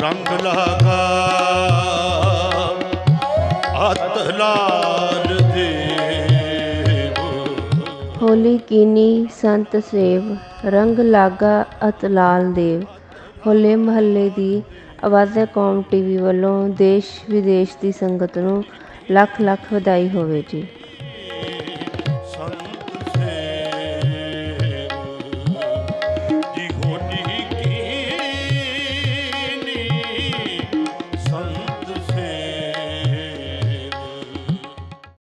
ਰੰਗ ਲਗਾ ਅਤ ਲਾਲ ਦੇਵ ਹੋਲੀ ਕੀਨੀ ਸੰਤ ਸੇਵ ਰੰਗ ਲਾਗਾ ਅਤ ਲਾਲ ਦੇਵ ਹੋਲੇ ਮਹੱਲੇ ਦੀ ਆਵਾਜ਼ੇ ਕੌਮ ਟੀਵੀ ਵੱਲੋਂ ਦੇਸ਼ ਵਿਦੇਸ਼ ਦੀ ਸੰਗਤ ਨੂੰ ਲੱਖ ਲੱਖ ਵਧਾਈ ਹੋਵੇ ਜੀ